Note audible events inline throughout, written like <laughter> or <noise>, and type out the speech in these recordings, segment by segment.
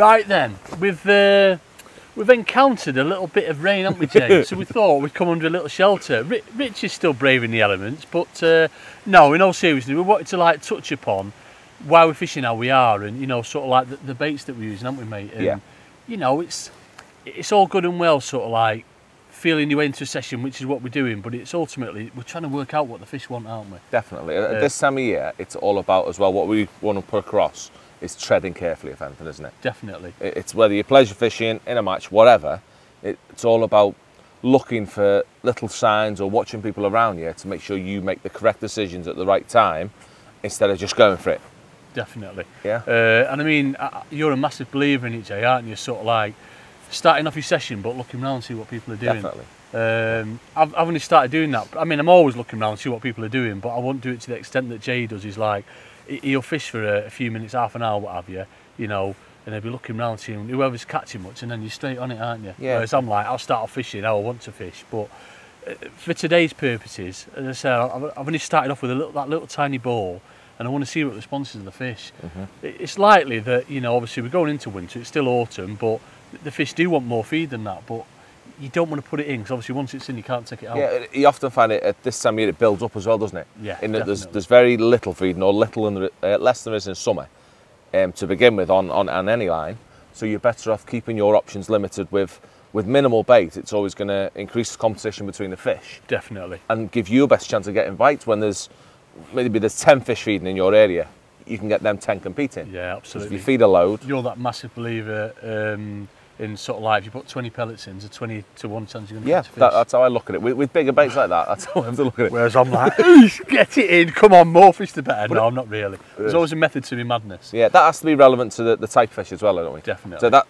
Right then, we've uh, we've encountered a little bit of rain, haven't we, Jay? <laughs> so we thought we'd come under a little shelter. Ri- Rich is still braving the elements, but uh, no, in all seriousness, we wanted to like touch upon why we're fishing how we are, and you know, sort of like the, the baits that we're using, haven't we, mate? And, Yeah. You know, it's it's all good and well, sort of like feeling your way into a session, which is what we're doing, but it's ultimately we're trying to work out what the fish want, aren't we? Definitely. At this time of year, it's all about as well. What we want to put across is treading carefully, if anything, isn't it? Definitely. It's whether you're pleasure fishing in a match, whatever. It's all about looking for little signs or watching people around you to make sure you make the correct decisions at the right time, instead of just going for it. Definitely. Yeah. Uh, and I mean, uh, you're a massive believer in it, Jay, aren't you? Sort of like starting off your session, but looking around, and see what people are doing. Definitely. Um, I've, I've only started doing that. But I mean, I'm always looking around, and see what people are doing, but I won't do it to the extent that Jay does. He's like, he'll fish for a, few minutes, half an hour, what have you, you know, and he'll be looking around, seeing whoever's catching much, and then you're straight on it, aren't you? Yeah. Whereas I'm like, I'll start off fishing, how I want to fish, but uh, for today's purposes, as I said, I've, only started off with a little, that little tiny ball, and I want to see what the responses of the fish. It- It's likely that you know, obviously we're going into winter. It's still autumn, but the fish do want more feed than that. But you don't want to put it in because obviously once it's in, you can't take it out. Yeah, you often find it at this time of year it builds up as well, doesn't it? Yeah, In that there's there's very little feeding or little in the, uh, less than there is in summer, um, to begin with on, on on any line. So you're better off keeping your options limited with with minimal bait. It's always going to increase the competition between the fish Definitely. and give you a best chance of getting bites when there's maybe there's 10 fish feeding in your area. You can get them 10 competing. Yeah, absolutely. If you feed a load, You're that massive believer um, in sort of like if you put 20 pellets in, so 20 to one chance you're going to yeah, catch a fish. that, that's how I look at it. With, with bigger baits like that, that's how I have to look at it. Whereas I'm <laughs> like, get it in, come on, more fish the better. No, I'm not really. There's always a method to my madness. Yeah, that has to be relevant to the, the type of fish as well, don't we? Definitely. So that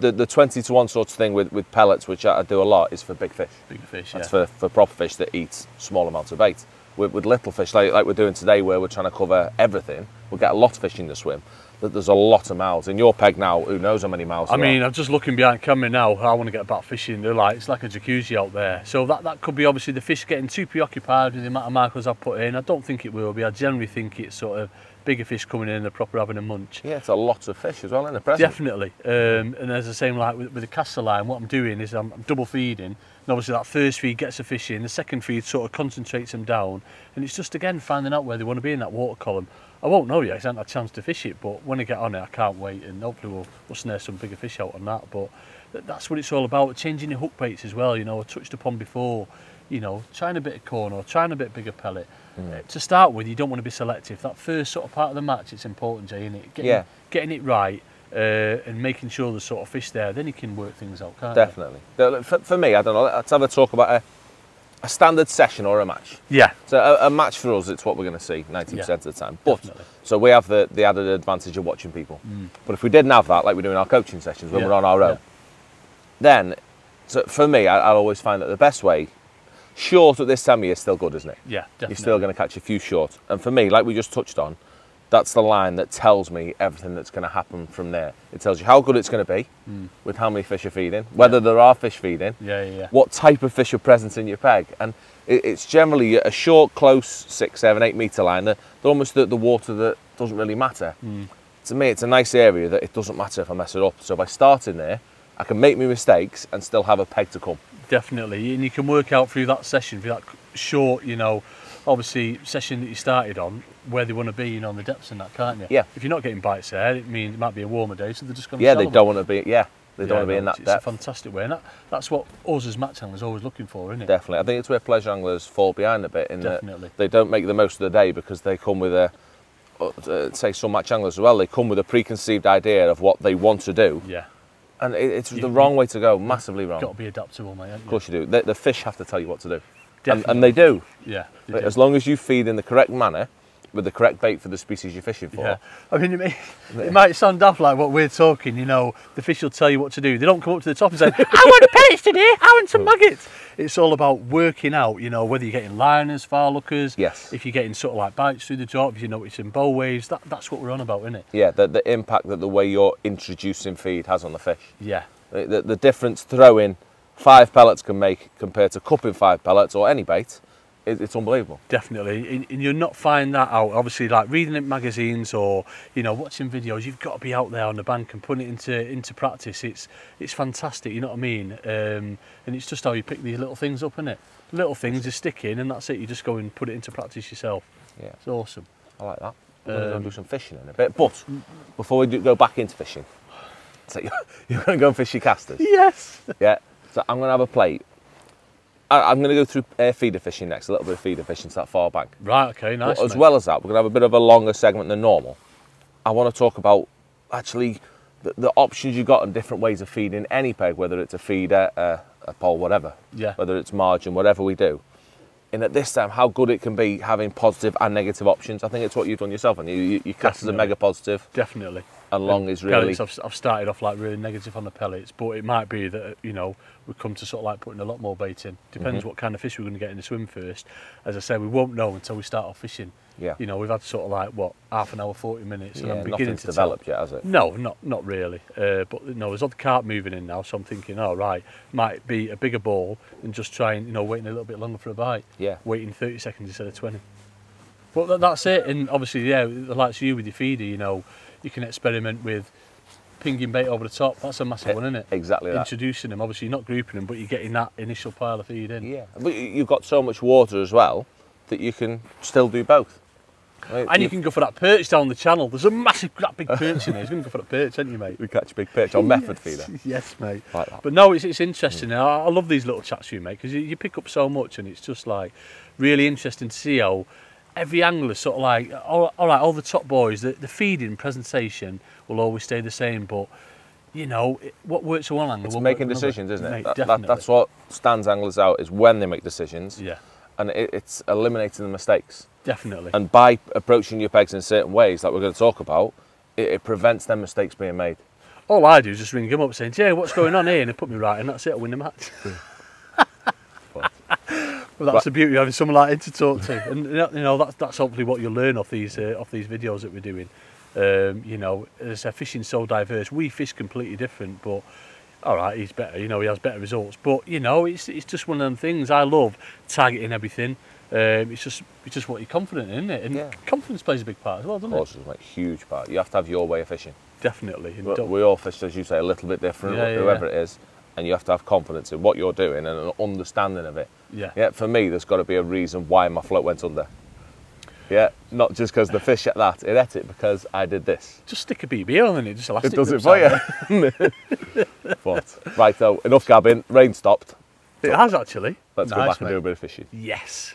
the, the 20 to 1 sort of thing with, with pellets, which I, I do a lot, is for big fish. Big fish, That's yeah. for, for proper fish that eat small amounts of bait. With, with little fish, like, like we're doing today, where we're trying to cover everything, we'll get a lot of fish in the swim. But there's a lot of mouths. In your peg now, who knows how many mouths I there are. mean, I'm just looking behind camera now. I want to get back fishing. They're like, it's like a jacuzzi out there. So that, that could be obviously the fish getting too preoccupied with the amount of markers I've put in. I don't think it will be. I generally think it's sort of bigger fish coming in and they're proper having a munch. Yeah, it's a lot of fish as well in the present. Definitely. Um, and as I say, like with, with the caster line, what I'm doing is I'm, I'm double feeding. And obviously that first feed gets a fish in, the second feed sort of concentrates them down. And it's just again finding out where they want to be in that water column. I won't know yet, I haven't had a chance to fish it, but when I get on it, I can't wait. And hopefully we'll, we'll snare some bigger fish out on that. But th- that's what it's all about, changing your hook baits as well. You know, I touched upon before, you know, trying a bit of corn or trying a bit bigger pellet. Uh, to start with, you don't want to be selective. That first sort of part of the match, it's important, Jay, is it? Getting, Yeah. getting it right uh, and making sure there's sort of fish there, then you can work things out, can't Definitely. The- For, for me, I don't know, let's have a talk about a, a standard session or a match. Yeah, So a, a match for us, it's what we're going to see 90% Yeah, of the time. But definitely. Mm. so we have the, the added advantage of watching people. But if we didn't have that, like we do in our coaching sessions when Yeah, we're on our own, yeah. then so for me, I, I'll always find that the best way, short at this time of year, is still good, isn't it? yeah, definitely. You're still going to catch a few short. And for me, like we just touched on, that's the line that tells me everything that's going to happen from there. It tells you how good it's going to be mm. with how many fish are feeding, whether there are fish feeding, Yeah, yeah, yeah. what type of fish are present in your peg. And it, it's generally a short, close six, seven, eight metre line. They're, they're almost the, the water that doesn't really matter. Mm. To me, it's a nice area that it doesn't matter if I mess it up. So by starting there, I can make my mistakes and still have a peg to come. Definitely, and you can work out through that session, through that short, you know, obviously session that you started on, where they want to be, you know, on the depths and that, can't you? Yeah. If you're not getting bites there, it means it might be a warmer day, so they're just going to Yeah, they don't want to be. Yeah, they don't want to be in that it's depth. a fantastic way, and that, that's what us as match anglers are always looking for, isn't it? Definitely. I think it's where pleasure anglers fall behind a bit in Definitely. that they don't make the most of the day because they come with a, uh, say some match anglers as well, they come with a preconceived idea of what they want to do. Yeah, And it, it's You- the wrong way to go, massively wrong. got to be adaptable, mate. Of course you do. The, the fish have to tell you what to do. And, Definitely. and they do. Yeah, they do. As long as you feed in the correct manner with the correct bait for the species you're fishing for. Yeah, I mean, it, may, it might sound daft like what we're talking. You know, the fish will tell you what to do. They don't come up to the top and say, <laughs> "I want pellets today. I want some nuggets." It's all about working out. You know, whether you're getting liners, far lookers. Yes. If you're getting sort of like bites through the drop, if you know it's in bow waves. That, that's what we're on about, isn't it? Yeah, the, the impact that the way you're introducing feed has on the fish. Yeah. The, the, the difference throwing five pellets can make compared to cupping five pellets or any bait it, it's unbelievable. Definitely, and, you'll not find that out. Obviously, like reading in magazines or you know watching videos, you've got to be out there on the bank and putting it into into practice. It's it's fantastic. You know what I mean? Um, and it's just how you pick these little things up, isn't it? Little things you stick in, and that's it. You just go and put it into practice yourself. Yeah, It's awesome. I like that. We're going to go and do Um, some fishing in a bit. But before we do go back into fishing, <laughs> so you're, <laughs> you're going to go and fish your casters. Yes. Yeah. So I'm going to have a plate. I, I'm going to go through uh, feeder fishing next, a little bit of feeder fishing to that far bank. Right. Okay. Nice. But as mate. well as that, we're going to have a bit of a longer segment than normal. I want to talk about actually the, the options you've got and different ways of feeding any peg, whether it's a feeder, uh, a pole, whatever. Yeah. Whether it's margin, whatever we do. And at this time, how good it can be having positive and negative options. I think it's what you've done yourself, and you, you, you cast as a mega positive, Definitely. And long is really. Pellets, I've, I've started off like really negative on the pellets, but it might be that you know we come to sort of like putting a lot more bait in. Depends what kind of fish we're going to get in the swim first. As I said, we won't know until we start off fishing. Yeah. You know, we've had sort of like what half an hour, forty minutes, and yeah, I'm beginning to developed tell. yet, has it? No, not not really. Uh, but no, there's other carp moving in now, so I'm thinking, oh right, might be a bigger ball and just trying, you know, waiting a little bit longer for a bite. Yeah. Waiting 30 seconds instead of 20. But that, that's it. And obviously, yeah, the likes of you with your feeder, you know, you can experiment with pinging bait over the top. That's a massive one, isn't it? Exactly that. Introducing them. Obviously, you're not grouping them, but you're getting that initial pile of feed in. Yeah, but you- you've got so much water as well that you can still do both. Right? And you can go for that perch down the channel. There's a massive, that big perch in there. You're going to go for that perch, aren't you, mate? we catch a big perch on method feeder. <laughs> yes, mate. Like that. But no, it's, it's interesting. I, I love these little chats you make because you, you pick up so much, and it's just like really interesting to see how every angler sort of like, all, all right, all the top boys, the, the feeding presentation will always stay the same, but you know it, what works for one angler, It's making decisions, isn't it? Mate, That- that- that's what stands anglers out is when they make decisions, Yeah, and it, it's eliminating the mistakes. definitely. And by approaching your pegs in certain ways that we're going to talk about, it, it prevents them mistakes being made. all I do is just ring him up saying, "Jay, what's going on here?" and they put me right, and that's it. I win the match. <laughs> But Well, that's the beauty of having someone like him to talk to, and you know, that's that's hopefully what you'll learn off these uh, off these videos that we're doing. Um, you know, as I said, fishing's so diverse. We fish completely different, but all right, he's better. You know, he has better results. But you know, it's it's just one of them things. I love targeting everything. Um, it's just it's just what you're confident in, isn't it? And Yeah. confidence plays a big part as well, doesn't it? horses make a huge part. You have to have your way of fishing. Definitely. But we all fish, as you say, a little bit different, yeah, whoever yeah. it is, and you have to have confidence in what you're doing and an understanding of it. Yeah. Yeah, for me, there's got to be a reason why my float went under. Yeah, not just because the fish at that, it ate it because I did this. Just stick a BB on and it just elastic It does it for you. <laughs> there. but, right, though, enough gabbing, rain stopped. It has actually. Let's go Nice, back and do a bit of fishing. Yes.